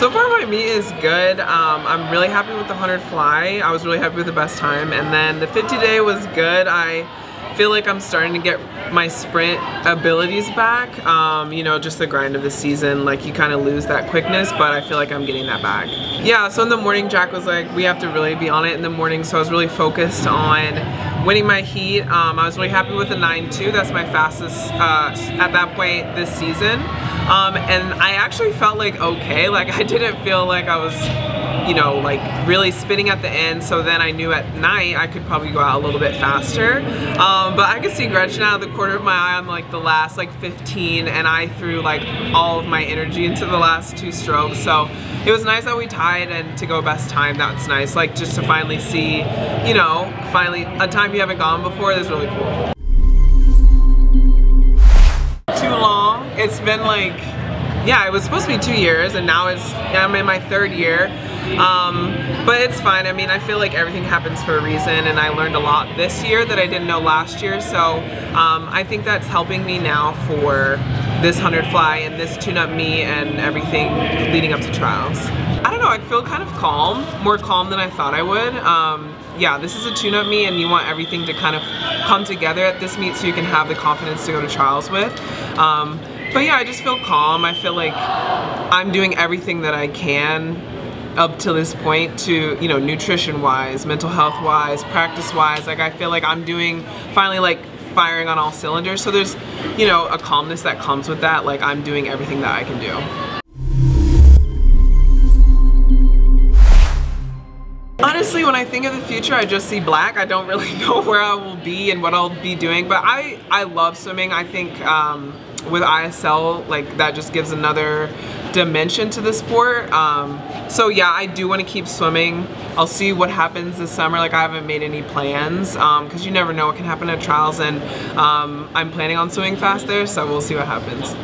So far my meet is good. Um, I'm really happy with the 100 fly. I was really happy with the best time. And then the 50 day was good. I feel like I'm starting to get my sprint abilities back. Um, you know, just the grind of the season, like you kind of lose that quickness, but I feel like I'm getting that back. Yeah, so in the morning, Jack was like, we have to really be on it in the morning, so I was really focused on winning my heat. Um, I was really happy with the 9.2. That's my fastest uh, at that point this season. Um, and I actually felt like okay, like I didn't feel like I was you know, like really spinning at the end. So then I knew at night I could probably go out a little bit faster. Um, but I could see Gretchen out of the corner of my eye on like the last like 15 and I threw like all of my energy into the last two strokes. So it was nice that we tied and to go best time, that's nice. Like just to finally see, you know, finally a time you haven't gone before is really cool. It's been like yeah, it was supposed to be two years and now it's, I'm in my third year. Um, but it's fine. I mean, I feel like everything happens for a reason and I learned a lot this year that I didn't know last year. So um, I think that's helping me now for this 100 fly and this tune-up meet and everything leading up to trials. I don't know, I feel kind of calm, more calm than I thought I would. Um, yeah, this is a tune-up meet and you want everything to kind of come together at this meet so you can have the confidence to go to trials with. Um, but yeah, I just feel calm. I feel like I'm doing everything that I can up to this point to, you know, nutrition wise, mental health wise, practice wise. Like I feel like I'm doing finally like firing on all cylinders. So there's, you know, a calmness that comes with that. Like I'm doing everything that I can do. Honestly, when I think of the future, I just see black. I don't really know where I will be and what I'll be doing, but I, I love swimming. I think um, with ISL, like that just gives another dimension to the sport. Um, so yeah, I do want to keep swimming. I'll see what happens this summer. Like I haven't made any plans because um, you never know what can happen at trials and um, I'm planning on swimming fast there, so we'll see what happens.